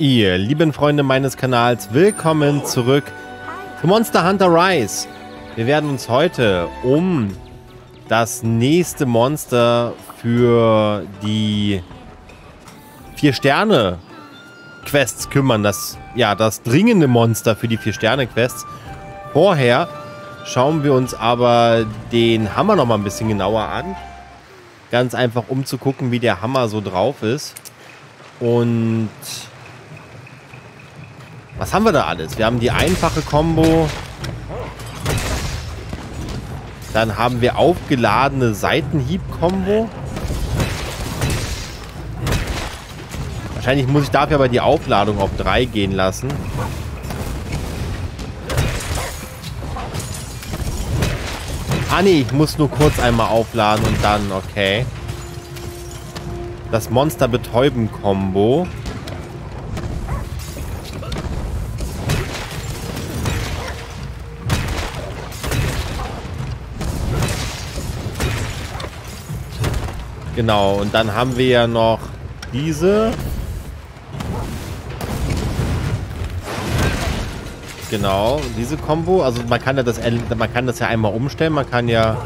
Ihr lieben Freunde meines Kanals, willkommen zurück zu Monster Hunter Rise. Wir werden uns heute um das nächste Monster für die vier Sterne Quests kümmern. Das, ja, das dringende Monster für die vier Sterne Quests. Vorher schauen wir uns aber den Hammer noch mal ein bisschen genauer an. Ganz einfach, um zu gucken, wie der Hammer so drauf ist. Und was haben wir da alles? Wir haben die einfache Combo. Dann haben wir aufgeladene Seitenhieb-Kombo. Wahrscheinlich muss ich dafür aber die Aufladung auf 3 gehen lassen. Ah nee, ich muss nur kurz einmal aufladen und dann, okay. Das Monster betäuben Combo. Genau, und dann haben wir ja noch diese. Genau, diese Combo. Also man kann ja das man kann das ja einmal umstellen. Man kann ja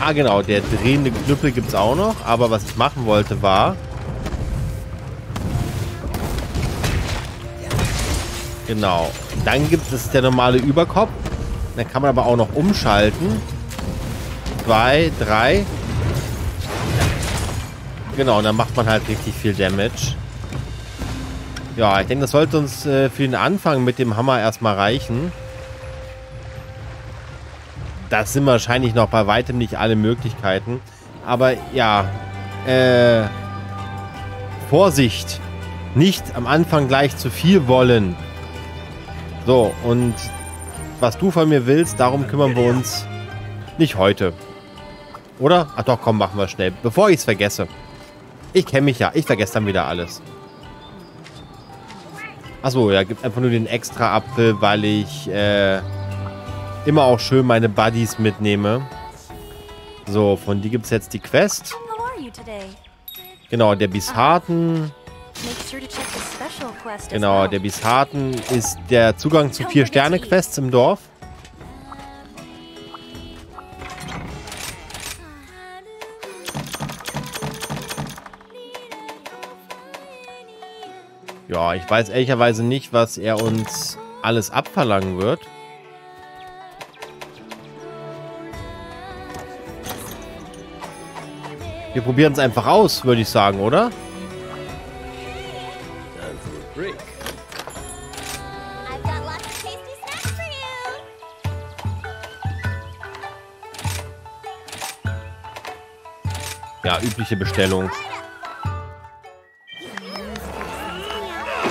Ah genau, der drehende Knüppel gibt es auch noch. Aber was ich machen wollte war... Genau. Dann gibt es der normale Überkopf. Dann kann man aber auch noch umschalten. Zwei, drei. Genau, und dann macht man halt richtig viel Damage. Ja, ich denke, das sollte uns äh, für den Anfang mit dem Hammer erstmal reichen. Das sind wahrscheinlich noch bei weitem nicht alle Möglichkeiten. Aber ja, äh, Vorsicht. Nicht am Anfang gleich zu viel wollen. So, und was du von mir willst, darum kümmern wir uns nicht heute. Oder? Ach doch, komm, machen wir schnell. Bevor ich es vergesse. Ich kenne mich ja. Ich vergesse dann wieder alles. Achso, ja, gibt einfach nur den extra Apfel, weil ich äh, immer auch schön meine Buddies mitnehme. So, von die gibt es jetzt die Quest. Genau, der Bisharten. Genau, der Bisharten ist der Zugang zu vier Sterne-Quests im Dorf. Ja, ich weiß ehrlicherweise nicht, was er uns alles abverlangen wird. Wir probieren es einfach aus, würde ich sagen, oder? Übliche Bestellung.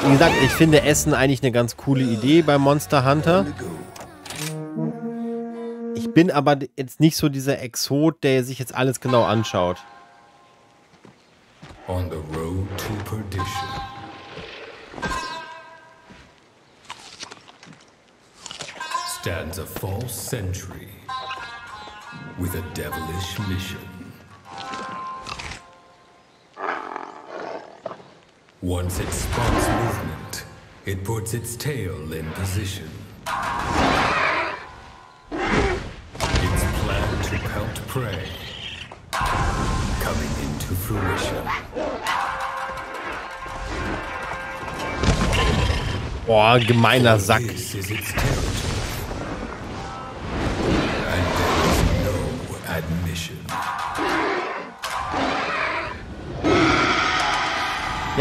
Wie gesagt, ich finde Essen eigentlich eine ganz coole Idee bei Monster Hunter. Ich bin aber jetzt nicht so dieser Exot, der sich jetzt alles genau anschaut. On the road to perdition. Stands a false sentry with a devilish mission. Once it spots movement, it puts its tail in position. Its plan to pelt prey coming into fruition. Boah, gemeiner Sack.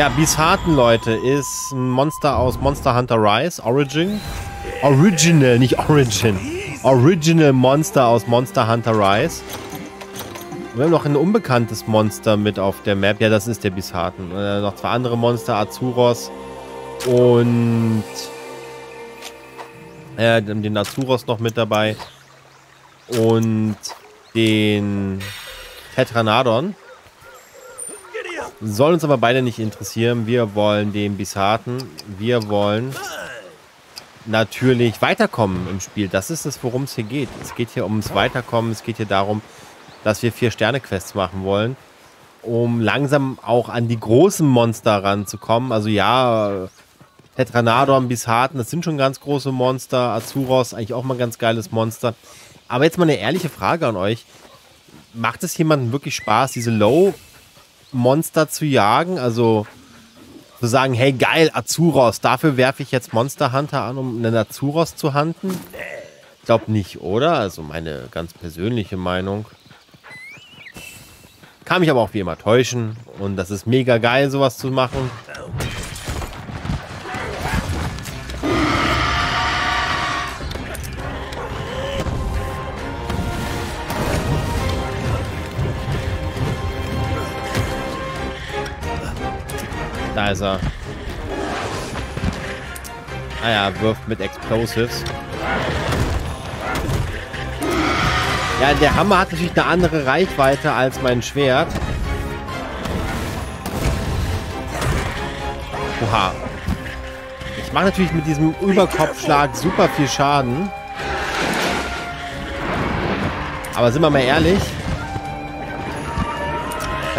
Ja, Bisharten, Leute, ist ein Monster aus Monster Hunter Rise, Origin. Original, nicht Origin. Original Monster aus Monster Hunter Rise. Wir haben noch ein unbekanntes Monster mit auf der Map. Ja, das ist der Bisharten. Äh, noch zwei andere Monster, Azuros und äh, den Azuros noch mit dabei. Und den Tetranadon. Soll uns aber beide nicht interessieren. Wir wollen den Bisharten. Wir wollen natürlich weiterkommen im Spiel. Das ist es, worum es hier geht. Es geht hier ums Weiterkommen. Es geht hier darum, dass wir vier Sterne-Quests machen wollen. um langsam auch an die großen Monster ranzukommen. Also ja, Tetranadon, Bisharten, das sind schon ganz große Monster. Azuros, eigentlich auch mal ein ganz geiles Monster. Aber jetzt mal eine ehrliche Frage an euch. Macht es jemandem wirklich Spaß, diese Low-Monster zu jagen? Also zu sagen, hey geil, Azuros, dafür werfe ich jetzt Monster Hunter an, um einen Azuros zu hunten? Ich glaube nicht, oder? Also meine ganz persönliche Meinung. Kann mich aber auch wie immer täuschen. Und das ist mega geil, sowas zu machen. Da ist er. Ah ja, wirft mit Explosives. Ja, der Hammer hat natürlich eine andere Reichweite als mein Schwert. Oha. Ich mache natürlich mit diesem Überkopfschlag super viel Schaden. Aber sind wir mal ehrlich,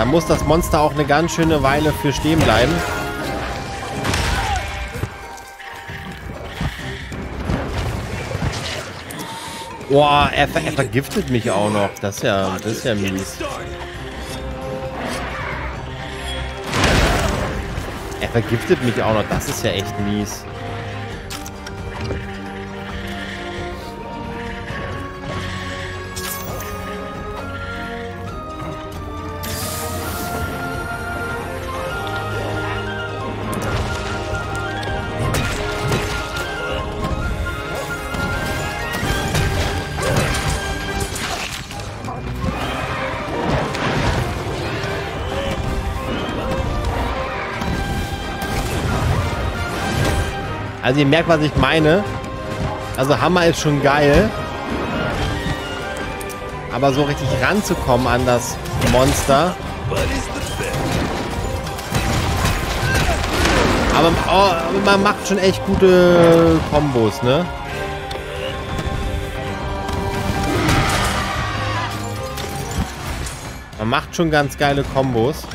da muss das Monster auch eine ganz schöne Weile für stehen bleiben. Boah, er, er, vergiftet mich auch noch. Das ist ja, das ist ja mies. Er vergiftet mich auch noch. Das ist ja echt mies. Also ihr merkt, was ich meine. Also Hammer ist schon geil. Aber so richtig ranzukommen an das Monster. Aber oh, man macht schon echt gute Kombos, ne? Man macht schon ganz geile Kombos.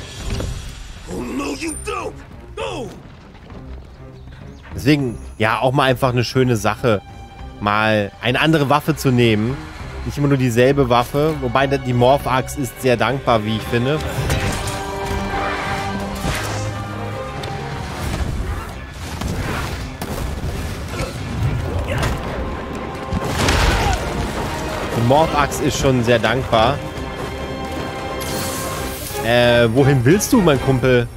Deswegen, ja, auch mal einfach eine schöne Sache, mal eine andere Waffe zu nehmen. Nicht immer nur dieselbe Waffe. Wobei die Morph-Axt ist sehr dankbar, wie ich finde. Die Morph-Axt ist schon sehr dankbar. Äh, wohin willst du, mein Kumpel?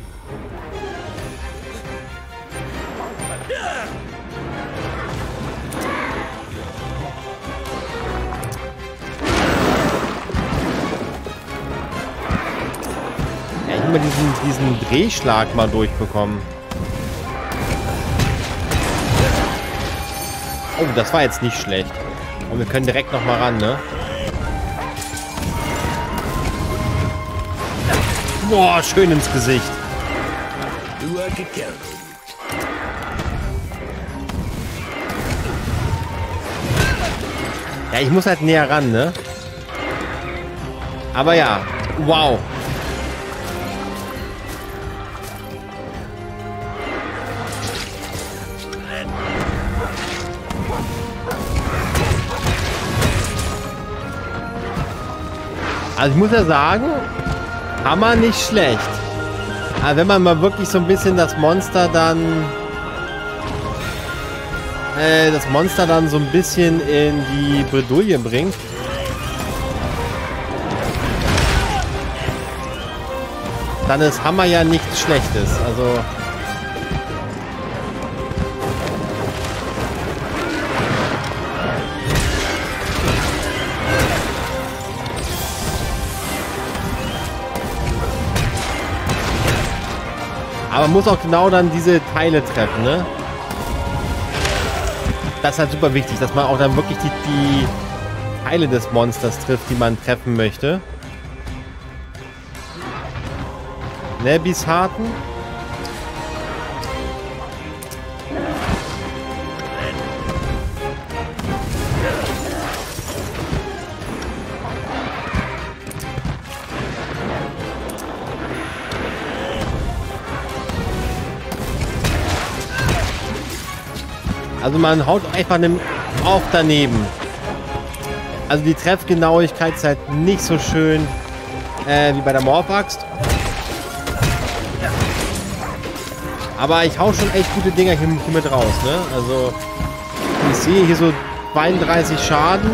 Drehschlag mal durchbekommen. Oh, das war jetzt nicht schlecht. Und wir können direkt noch mal ran, ne? Boah, schön ins Gesicht. Ja, ich muss halt näher ran, ne? Aber ja, wow. Also ich muss ja sagen, Hammer nicht schlecht. Aber wenn man mal wirklich so ein bisschen das Monster dann... Äh, das Monster dann so ein bisschen in die Bredouille bringt. Dann ist Hammer ja nichts Schlechtes. Also... Aber man muss auch genau dann diese Teile treffen, ne? Das ist halt super wichtig, dass man auch dann wirklich die, die Teile des Monsters trifft, die man treffen möchte. Ne, Bisharten? Also man haut einfach auch daneben. Also die Treffgenauigkeit ist halt nicht so schön äh, wie bei der Morphaxt. Aber ich hau schon echt gute Dinger hier, hier mit raus, ne? Also ich sehe hier so 32 Schaden.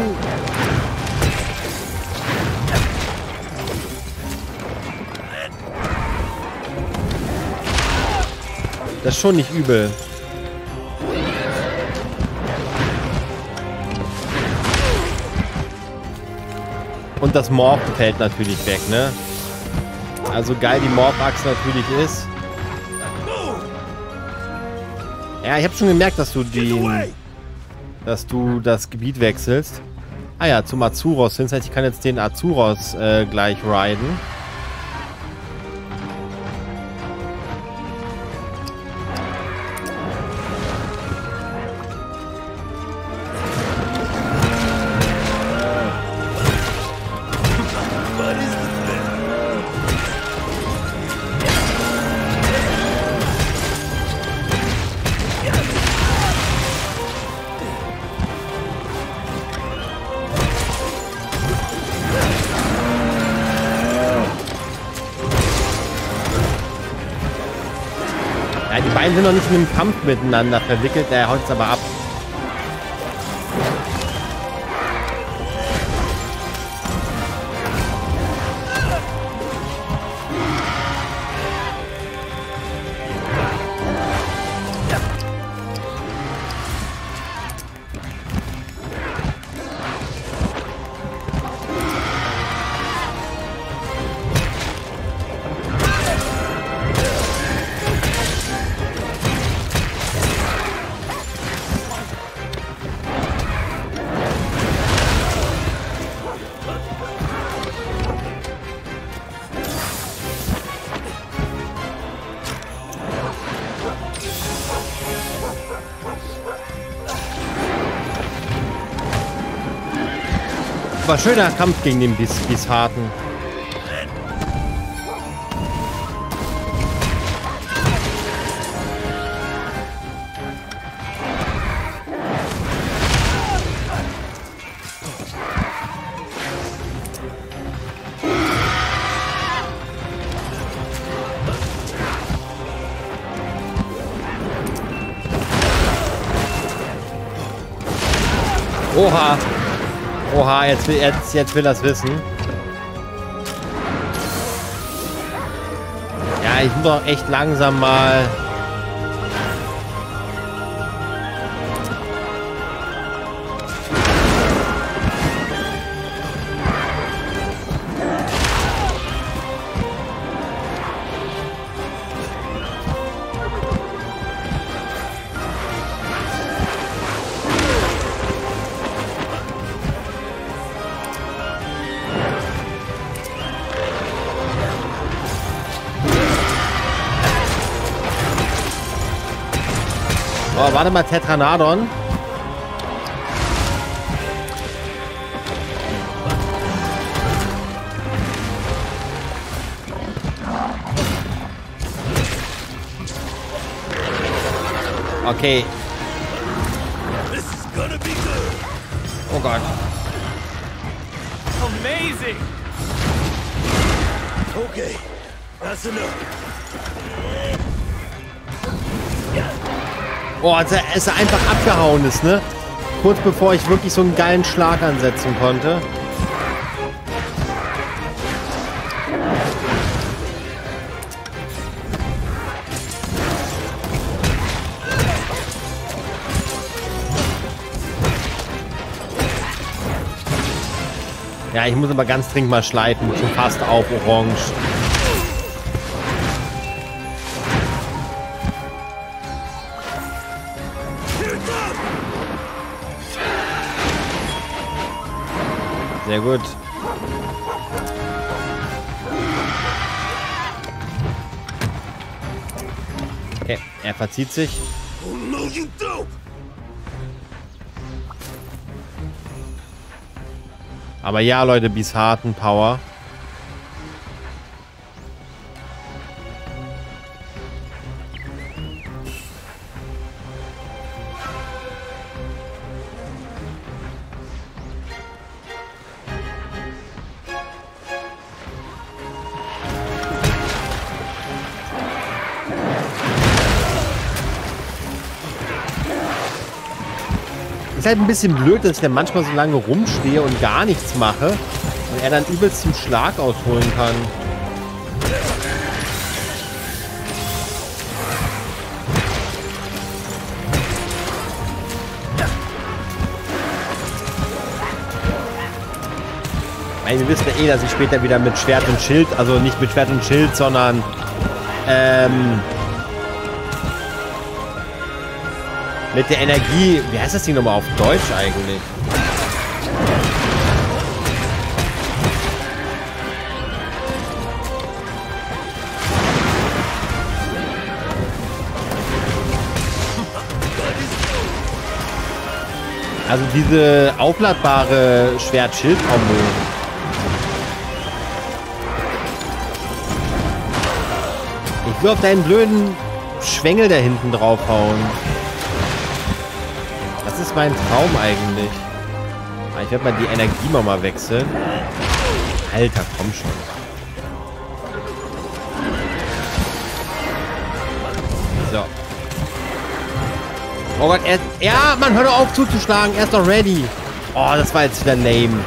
Das ist schon nicht übel. Und das Morph fällt natürlich weg, ne? Also geil die Morph-Achse natürlich ist. Ja, ich habe schon gemerkt, dass du die, dass du das Gebiet wechselst. Ah ja, zum Azuros hin. Das heißt, ich kann jetzt den Azuros äh, gleich riden. Sind noch nicht in einem Kampf miteinander verwickelt, der haut es aber ab. Schöner Kampf gegen den Bis Bisharten. Oha. Oha, jetzt will, jetzt, jetzt will er es wissen. Ja, ich muss doch echt langsam mal... warte mal, Tetranadon. Okay. Oh Gott. Amazing. Okay, that's enough. Oh, als er, als er einfach abgehauen ist, ne? Kurz bevor ich wirklich so einen geilen Schlag ansetzen konnte. Ja, ich muss aber ganz dringend mal schleifen. Schon fast auf Orange. Sehr gut. Okay, er verzieht sich. Aber ja, Leute, bis harten Power. Ist halt ein bisschen blöd, dass ich dann manchmal so lange rumstehe und gar nichts mache und er dann übelst zum Schlag ausholen kann. meine, wir wissen ja eh, dass ich später wieder mit Schwert und Schild, also nicht mit Schwert und Schild, sondern ähm, mit der Energie, wie heißt das Ding nochmal auf Deutsch eigentlich? Also diese aufladbare Schwert-Schild-Kombo. Ich will auf deinen blöden Schwengel da hinten draufhauen. Ist mein Traum eigentlich. Ah, ich werde mal die Energie mal wechseln. Alter, komm schon. So. Oh Gott, er... Ja, man, hör doch auf zuzuschlagen. Er ist doch ready. Oh, das war jetzt wieder lame.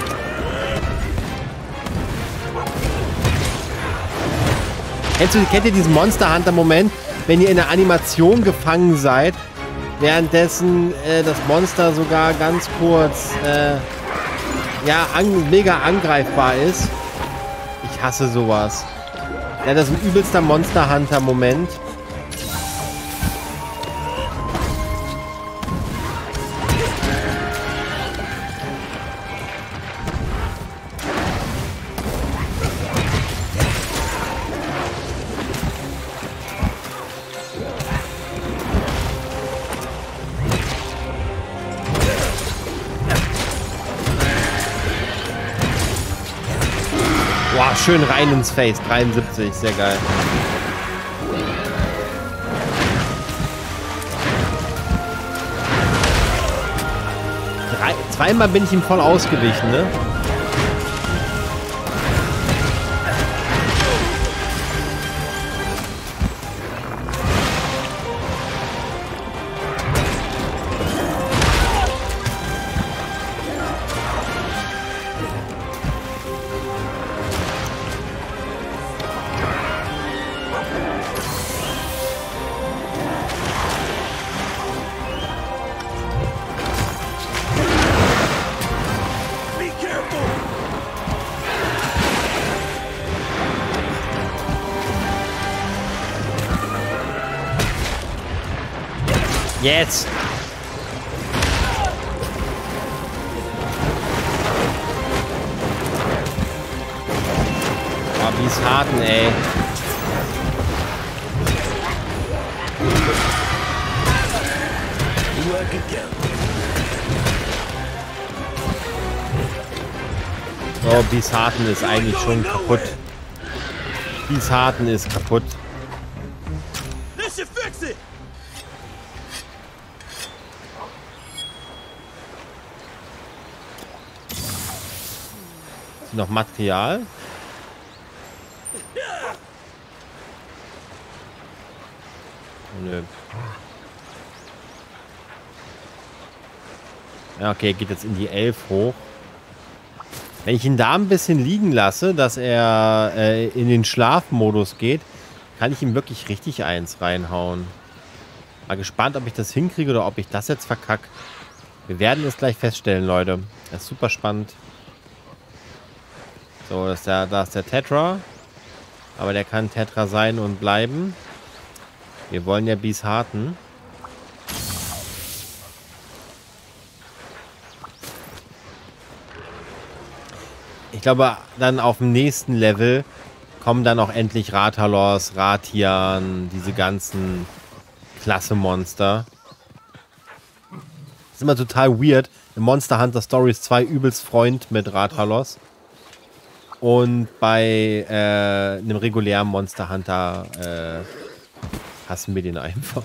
Kennst du, kennt ihr diesen Monster Hunter Moment, wenn ihr in der Animation gefangen seid, währenddessen äh, das Monster sogar ganz kurz äh, ja, an, mega angreifbar ist? Ich hasse sowas. Ja, das ist ein übelster Monster Hunter schön rein ins Face. 73, sehr geil. Drei, zweimal bin ich ihm voll ausgewichen, ne? Jetzt! Oh, wie ist Harten, ey. Oh, Bisharten ist eigentlich schon kaputt. Bisharten ist kaputt. Noch Material? Nö. Ja, okay, geht jetzt in die 11 hoch. Wenn ich ihn da ein bisschen liegen lasse, dass er äh, in den Schlafmodus geht, kann ich ihm wirklich richtig eins reinhauen. Mal gespannt, ob ich das hinkriege oder ob ich das jetzt verkacke. Wir werden es gleich feststellen, Leute. Das ist super spannend. So, das ist der, da ist der Tetra. Aber der kann Tetra sein und bleiben. Wir wollen ja Bies harten. Ich glaube, dann auf dem nächsten Level kommen dann auch endlich Ratalos, Ratian, diese ganzen Klasse-Monster. Ist immer total weird. In Monster Hunter Stories 2 übelst Freund mit Ratalos. Und bei äh, einem regulären Monster Hunter äh, hassen wir den einfach.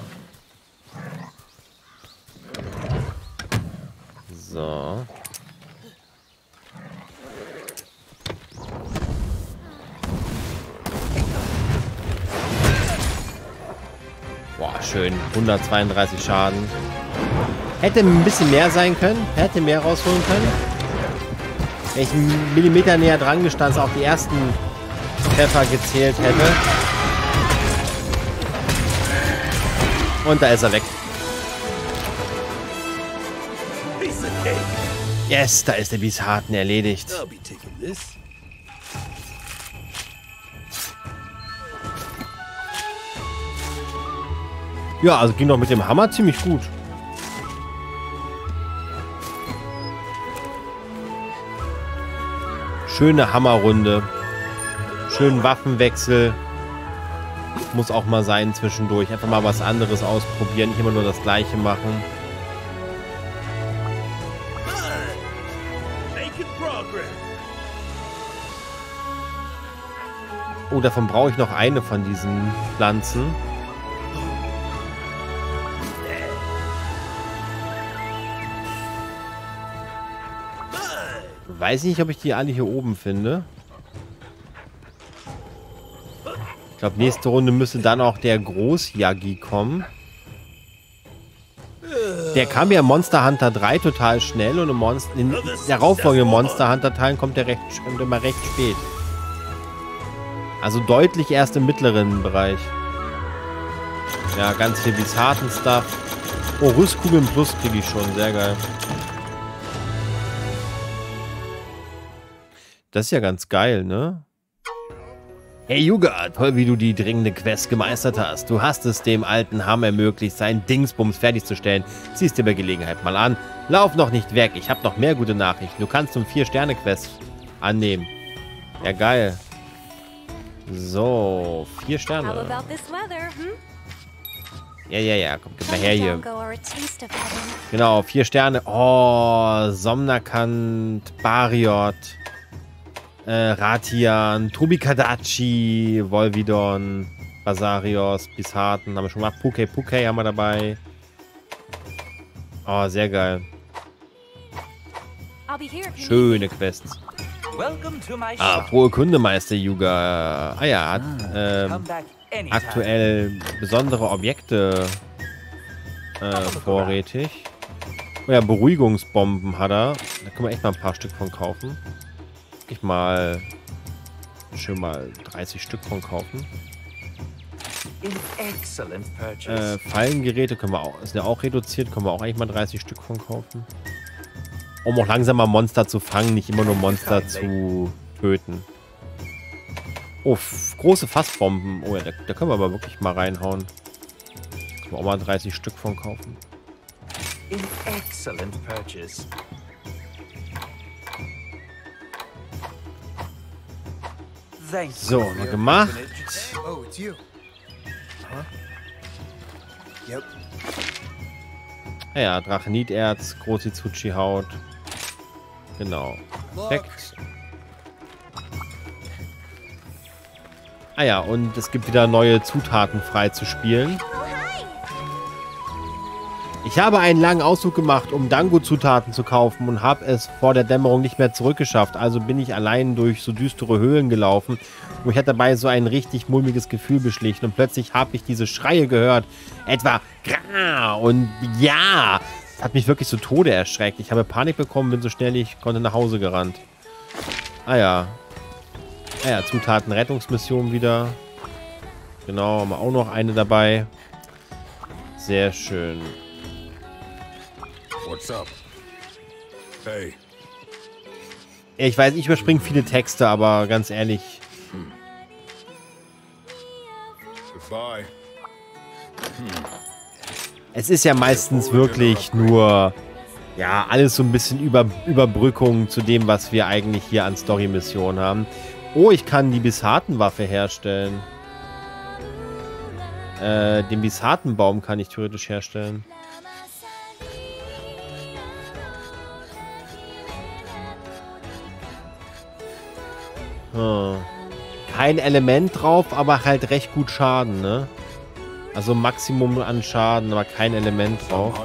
So. Boah, schön. 132 Schaden. Hätte ein bisschen mehr sein können. Hätte mehr rausholen können. Wenn ich einen Millimeter näher dran gestanden, auch die ersten Treffer gezählt hätte. Und da ist er weg. Yes, da ist der Bishaten erledigt. Ja, also ging doch mit dem Hammer ziemlich gut. Schöne Hammerrunde. Schönen Waffenwechsel. Muss auch mal sein zwischendurch. Einfach mal was anderes ausprobieren. Nicht immer nur das gleiche machen. Oh, davon brauche ich noch eine von diesen Pflanzen. Weiß nicht, ob ich die alle hier oben finde. Ich glaube, nächste Runde müsste dann auch der Großjagi kommen. Der kam ja Monster Hunter 3 total schnell und im Monster, in darauffolgenden Monster Hunter Teilen kommt der recht, kommt immer recht spät. Also deutlich erst im mittleren Bereich. Ja, ganz viel Bisharten Stuff. Oh, Rüstkugeln Plus kriege ich schon. Sehr geil. Das ist ja ganz geil, ne? Hey Yuga, toll wie du die dringende Quest gemeistert hast. Du hast es dem alten Ham ermöglicht, seinen Dingsbums fertigzustellen. Siehst dir bei Gelegenheit mal an. Lauf noch nicht weg, ich habe noch mehr gute Nachrichten. Du kannst zum 4-Sterne-Quest annehmen. Ja, geil. So, vier Sterne. Hm? Ja, ja, ja, komm, gib mal her hier. Genau, vier Sterne. Oh, Somnakant, Bariot äh, Ratian, Tobi Kadachi, Volvidon, Basarios, Bisharten, haben wir schon gemacht. Puke Puke haben wir dabei. Oh, sehr geil. Schöne Quests. Ah, frohe Kunde, Meister Yuga. Ah ja, hat äh, aktuell besondere Objekte äh, vorrätig. Oh ja, Beruhigungsbomben hat er. Da können wir echt mal ein paar Stück von kaufen ich mal schön mal 30 Stück von kaufen. Äh, Fallengeräte können wir auch, ist ja auch reduziert, können wir auch eigentlich mal 30 Stück von kaufen. Um auch langsam mal Monster zu fangen, nicht immer nur Monster zu töten. Oh, große Fassbomben. Oh ja, da, da, können wir aber wirklich mal reinhauen. Können wir auch mal 30 Stück von kaufen. In excellent purchase. So, mal gemacht. Ah ja, Dracheniterz, Großizuchi-Haut. Genau. Perfekt. Ah ja, und es gibt wieder neue Zutaten frei zu spielen. Ich habe einen langen Ausflug gemacht, um Dango-Zutaten zu kaufen und habe es vor der Dämmerung nicht mehr zurückgeschafft. Also bin ich allein durch so düstere Höhlen gelaufen. Und ich hatte dabei so ein richtig mulmiges Gefühl beschlichen. Und plötzlich habe ich diese Schreie gehört. Etwa Gra und Ja. Das hat mich wirklich zu Tode erschreckt. Ich habe Panik bekommen, bin so schnell ich konnte nach Hause gerannt. Ah ja. Ah ja, Zutaten Rettungsmission wieder. Genau, haben wir auch noch eine dabei. Sehr schön. What's up? Hey. Ich weiß, ich überspringe viele Texte, aber ganz ehrlich. Hm. Goodbye. Hm. Es ist ja meistens wirklich nur, ja, alles so ein bisschen Über Überbrückung zu dem, was wir eigentlich hier an Story-Missionen haben. Oh, ich kann die Bishartenwaffe herstellen. Äh, den Bishartenbaum kann ich theoretisch herstellen. Hm. Kein Element drauf, aber halt recht gut Schaden, ne? Also Maximum an Schaden, aber kein Element drauf.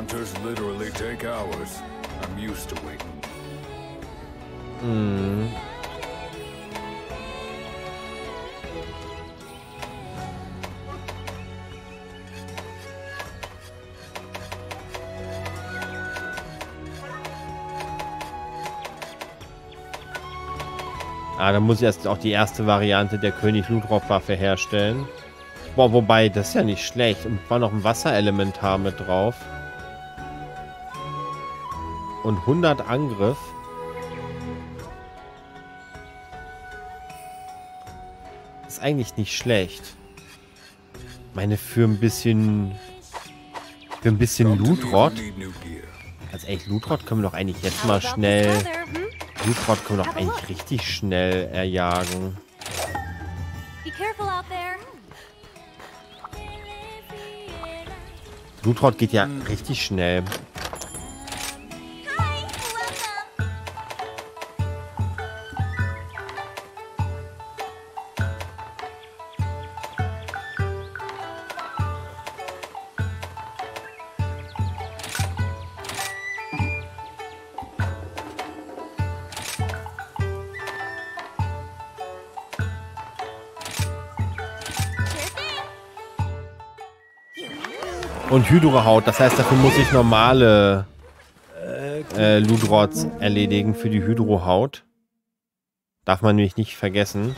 Hm. Ah, dann muss ich erst auch die erste Variante der König Ludroth-Waffe herstellen. Boah, wobei, das ist ja nicht schlecht. Und war noch ein Wasserelementar mit drauf. Und 100 Angriff. Ist eigentlich nicht schlecht. Meine, für ein bisschen... Für ein bisschen Lootrot. Also echt, Lootrot können wir doch eigentlich jetzt mal schnell... Lootrot können wir doch eigentlich richtig schnell erjagen. Lootrot geht ja richtig schnell. Und Hydro-Haut, das heißt, dafür muss ich normale äh, Ludrots erledigen für die Hydro-Haut. Darf man nämlich nicht vergessen.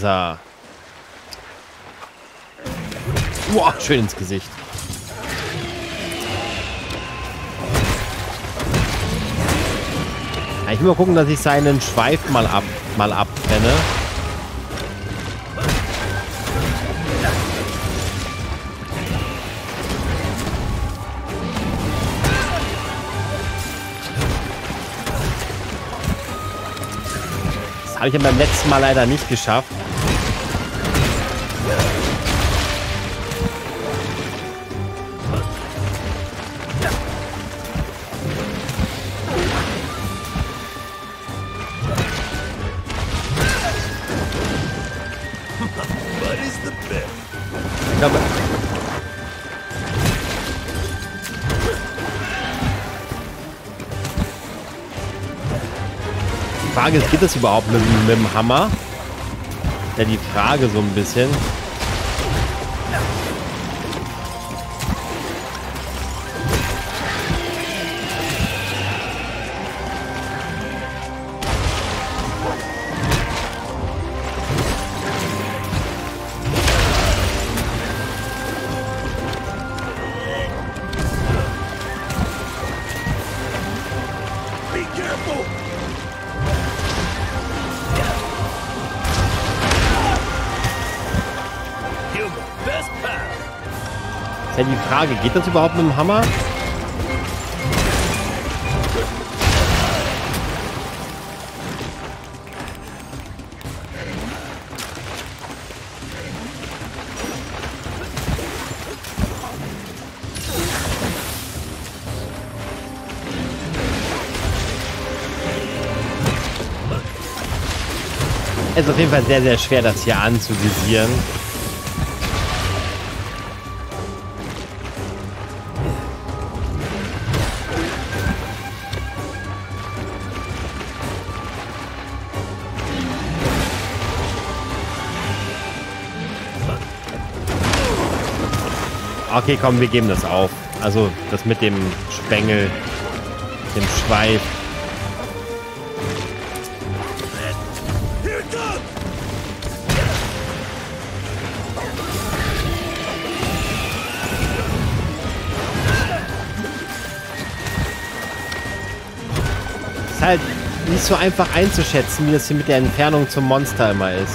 Da. Boah, schön ins Gesicht. Ich will mal gucken, dass ich seinen Schweif mal ab mal abtrenne. Habe ich ja beim letzten Mal leider nicht geschafft. Frage ist, geht das überhaupt mit, mit dem Hammer? Ja, die Frage so ein bisschen. Frage, geht das überhaupt mit dem Hammer? Es ist auf jeden Fall sehr, sehr schwer, das hier anzuvisieren. Okay, komm, wir geben das auf. Also das mit dem Spengel, dem Schweif. Ist halt nicht so einfach einzuschätzen, wie das hier mit der Entfernung zum Monster immer ist.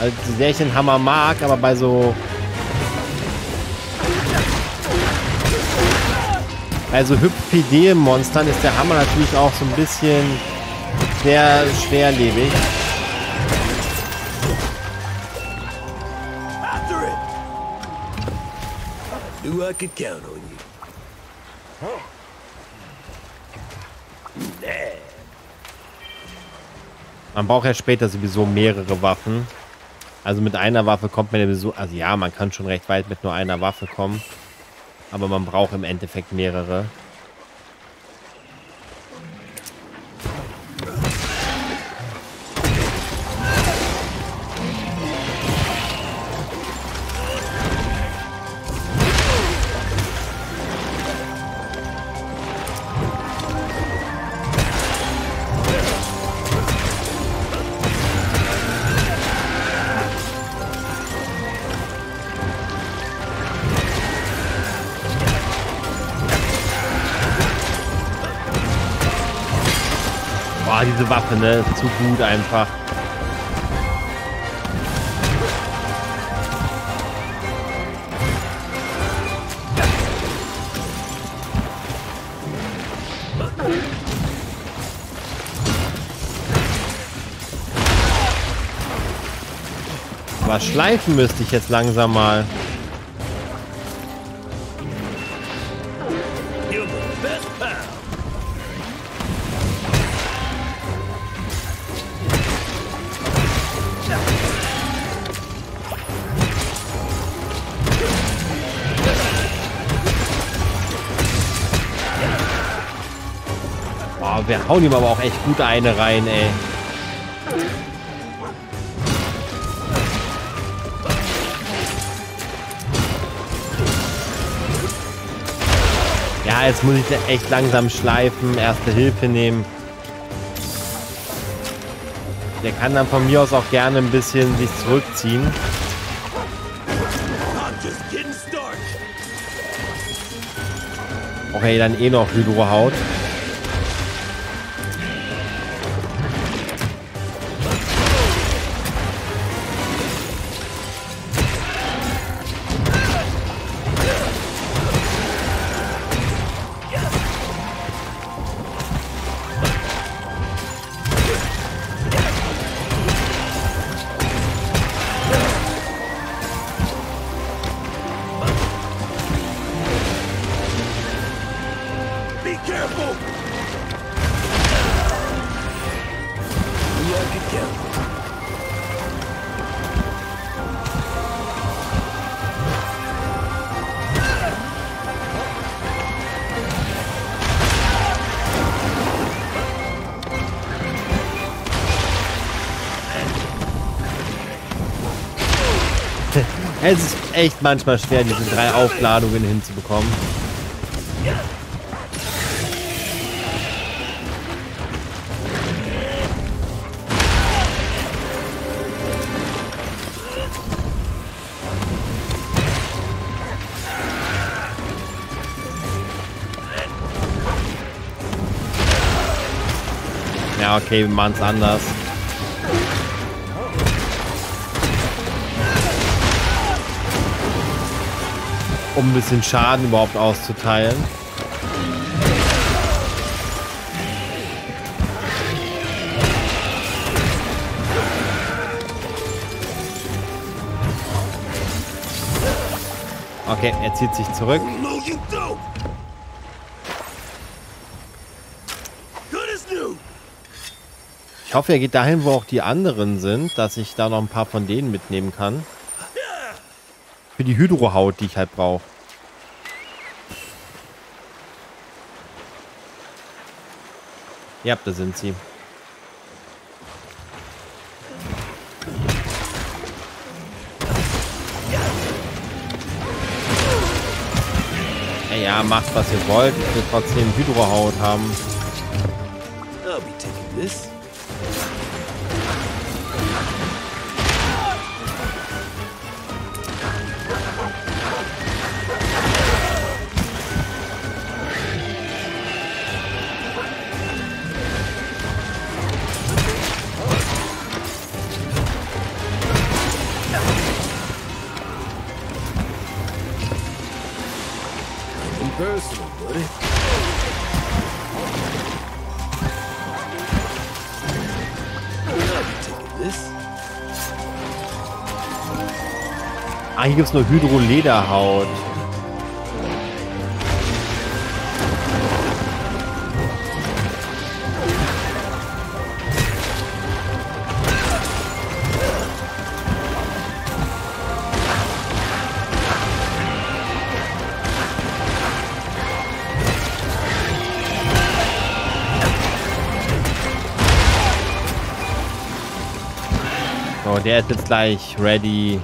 Also, so sehr ich den Hammer mag, aber bei so Also Hypidem-Monstern ist der Hammer natürlich auch so ein bisschen sehr schwerlebig. Man braucht ja später sowieso mehrere Waffen. Also mit einer Waffe kommt man sowieso... Also ja, man kann schon recht weit mit nur einer Waffe kommen. Aber man braucht im Endeffekt mehrere. Waffe, ne? Zu gut einfach. Aber schleifen müsste ich jetzt langsam mal. Hauen ihm aber auch echt gut eine rein, ey. Ja, jetzt muss ich echt langsam schleifen, erste Hilfe nehmen. Der kann dann von mir aus auch gerne ein bisschen sich zurückziehen. Okay, dann eh noch Hydro-Haut. Es ist echt manchmal schwer, diese drei Aufladungen hinzubekommen. Ja, okay, wir machen es anders. Um ein bisschen Schaden überhaupt auszuteilen. Okay, er zieht sich zurück. Ich hoffe, er geht dahin, wo auch die anderen sind, dass ich da noch ein paar von denen mitnehmen kann. Für die Hydrohaut, die ich halt brauche. Ja, da sind sie. Ja, macht was ihr wollt. Ich will trotzdem Hydrohaut haben. I'll be taking this. Ah, hier gibt es nur Hydro-Lederhaut. So, der ist jetzt gleich ready.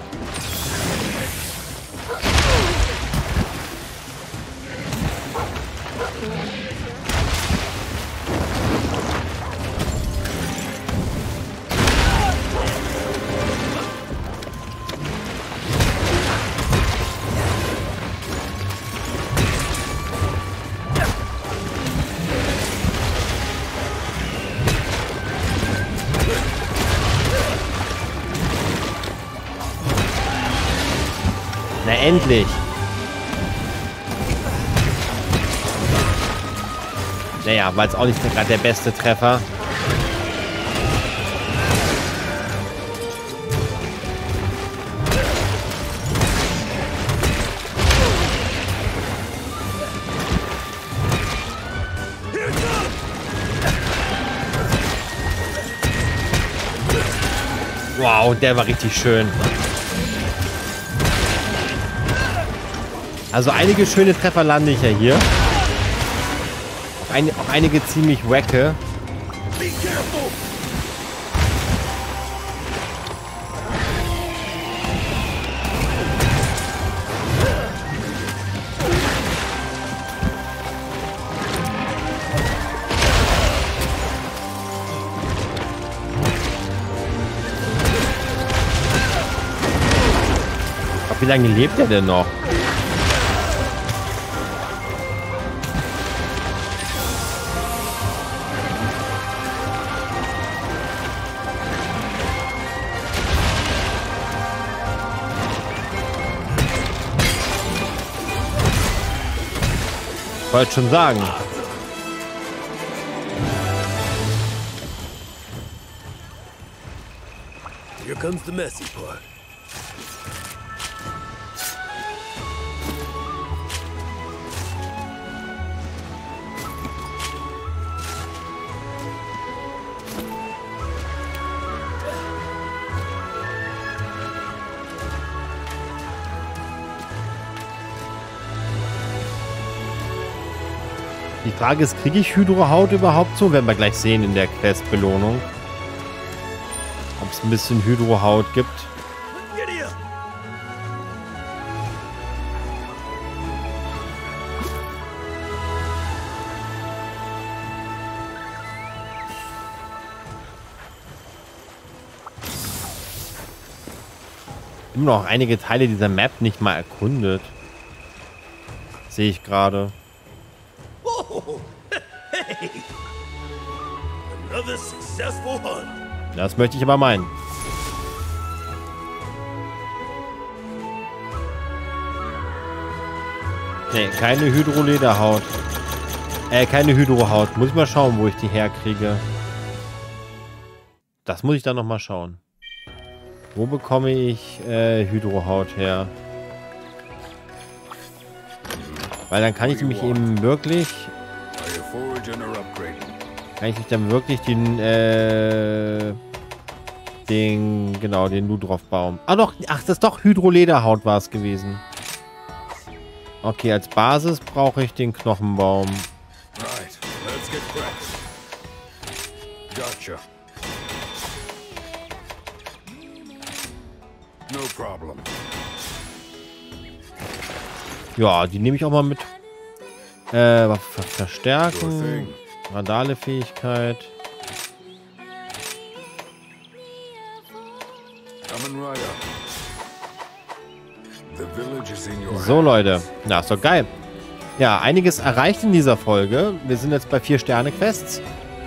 Naja, war jetzt auch nicht gerade der beste Treffer. Wow, der war richtig schön. Also einige schöne Treffer lande ich ja hier. Ein, auch einige ziemlich wacke. Wie lange lebt er denn noch? Wollte schon sagen. Here comes the messy part. Die Frage ist, kriege ich Hydrohaut überhaupt so? Werden wir gleich sehen in der Quest-Belohnung. Ob es ein bisschen Hydrohaut gibt. Immer noch einige Teile dieser Map nicht mal erkundet. Sehe ich gerade. Das möchte ich aber meinen. Nee, keine Hydrolederhaut. Äh, keine Hydrohaut. Muss ich mal schauen, wo ich die herkriege. Das muss ich dann nochmal schauen. Wo bekomme ich äh, Hydrohaut her? Weil dann kann ich nämlich eben wirklich kann ich dann wirklich den, äh, den, genau, den Ludroff-Baum. Ah doch, ach, das ist doch Hydrolederhaut war es gewesen. Okay, als Basis brauche ich den Knochenbaum. Right, let's get Gotcha. No problem. Ja, die nehme ich auch mal mit. Äh, verstärken. Radale-Fähigkeit. So, Leute. Na, ist doch geil. Ja, einiges erreicht in dieser Folge. Wir sind jetzt bei 4-Sterne-Quests.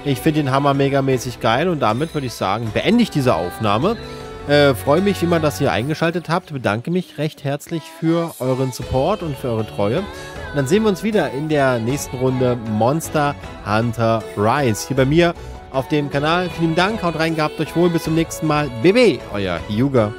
Ich finde den Hammer megamäßig geil und damit würde ich sagen, beende ich diese Aufnahme. Äh, freue mich, wie man das hier eingeschaltet habt. Bedanke mich recht herzlich für euren Support und für eure Treue. Und dann sehen wir uns wieder in der nächsten Runde Monster Hunter Rise. Hier bei mir auf dem Kanal. Vielen Dank, haut rein, gehabt euch wohl. Bis zum nächsten Mal. BB, euer Yuga.